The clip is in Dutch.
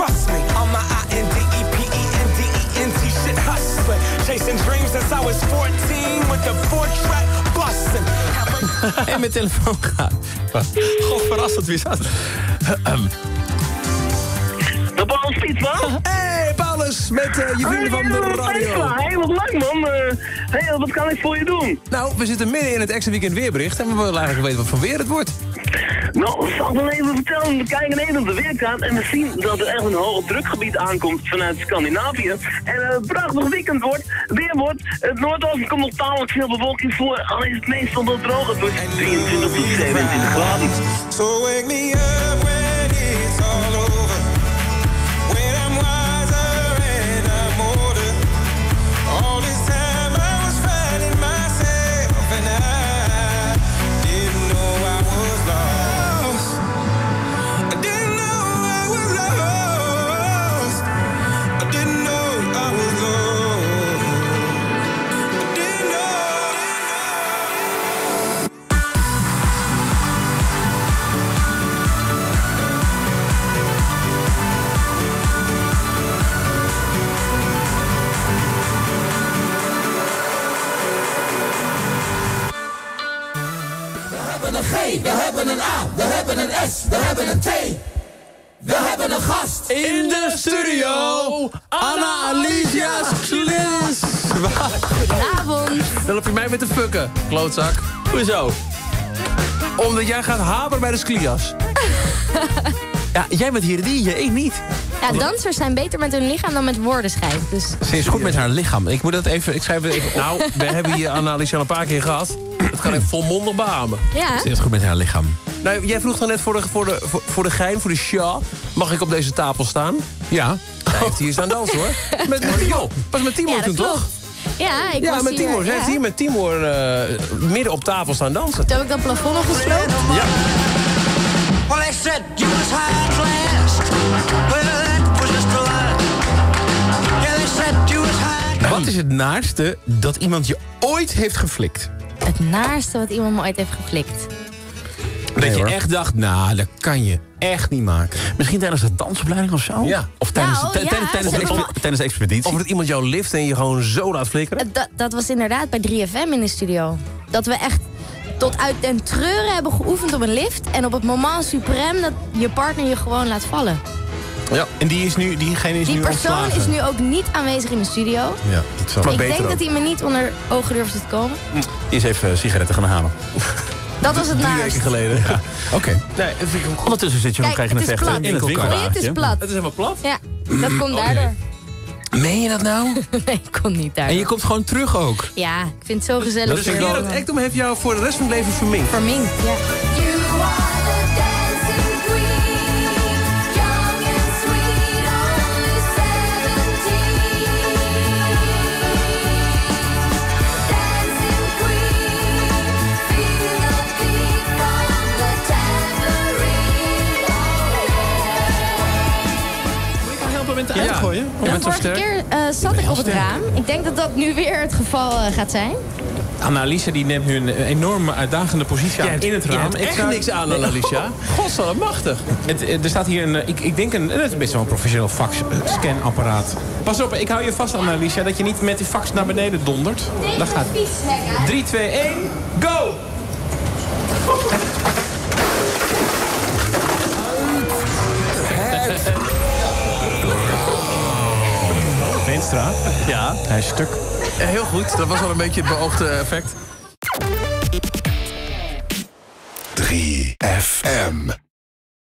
Trust me, I'm a I-N-D-E-P-E-N-D-E-N-T shit hustler. Chasing dreams since I was 14 with the four-track bustin'. En mijn telefoon gaat. God, verrassend wie zat. De bal spiet, man. Hey, met eh, je vrienden van de radio. Hé, wat leuk, man. Eh, Hé, wat kan ik voor je doen? Nou, we zitten midden in het extra weekend weerbericht... en we willen eigenlijk weten wat voor weer het wordt. Nou, ik zal het wel even vertellen. We kijken even op de weerkaart en we zien dat er echt een hoog drukgebied aankomt vanuit Scandinavië. En een prachtig weekend wordt, weer wordt. Het noordoosten komt nog tamelijk veel bewolking voor, al is het meestal wel droog. Het wordt 23 tot 27 graden. So wake me we hebben een A, we hebben een S, we hebben een T. We hebben een gast. in de studio, Anna Alicia Schlis. Goedenavond. Dan loop je mij met de fucken, klootzak. Hoezo? Omdat jij gaat haperen bij de Sklias. Ja, jij bent hier die, ik niet. Ja, dansers zijn beter met hun lichaam dan met woorden schrijven. Dus Ze is goed met haar lichaam. Ik moet dat even, ik schrijf het even op. Nou, we hebben hier Alicia al een paar keer gehad. Het kan even volmondig beamen. ja, Ze is goed met haar lichaam. Nou, jij vroeg dan net voor de, voor, de, voor, voor de gein, voor de show. Mag ik op deze tafel staan? Ja. Hij heeft hier staan dansen hoor. Met, met Timor. Was met Timor ja toen toch? Ja, ik Ja, was met hier, Timor. Ze ja. heeft hier met Timor eh, midden op tafel staan dansen. Toen heb ik dat plafond nog gesloopt. Well, they said you was high class. Wat is het naarste dat iemand je ooit heeft geflikt? Het naarste wat iemand me ooit heeft geflikt. dat je hoor. echt dacht, nou, dat kan je echt niet maken. Misschien tijdens de dansopleiding of zo? Ja. Of tijdens, Nou, tij- ja, tijdens, tijdens, de zeg maar. expe- tijdens de expeditie? Of dat iemand jou lift en je gewoon zo laat flikkeren. Eh, Dat, dat was inderdaad bij 3FM in de studio. Dat we echt tot uit den treuren hebben geoefend op een lift. En op het moment suprem dat je partner je gewoon laat vallen. Ja. En die is nu, diegene is Die nu persoon ontslagen. is nu ook niet aanwezig in de studio. Ja, dat zal Maar ik beter denk ook. dat hij me niet onder ogen durfde te komen. Die is even sigaretten gaan halen. Dat was het Drie naarst. weken geleden. Oké. Nee, Ondertussen zit je nog het is vechten plat. in het winkelwagentje. het is plat. Het is helemaal plat. Ja, dat komt daardoor. Meen je dat nou? Nee, ik kon niet daar. En je komt gewoon terug ook. Ja, ik vind het zo gezellig. Dus. Gerard Ekdom heeft jou voor de rest van het leven verminkt. Verminkt, ja. De Ja. uitgooien? Bent zo Vorige sterk. keer eh, zat ik op het raam. Ik denk dat dat nu weer het geval eh, gaat zijn. Annalisa die neemt nu een enorme uitdagende positie aan in het Je raam. hebt Ik echt niks aan, Alicia. Godsallemachtig. Het, het- er staat hier een, eh, ik, ik denk een, het is best wel een professioneel fax-scanapparaat. Pas op, ik hou je vast Annalisa, dat je niet met die fax naar beneden dondert. Daar gaat 3, 2, 1, go! Ja. hij is stuk. Ja, heel goed. Dat was wel een beetje het beoogde effect. 3FM.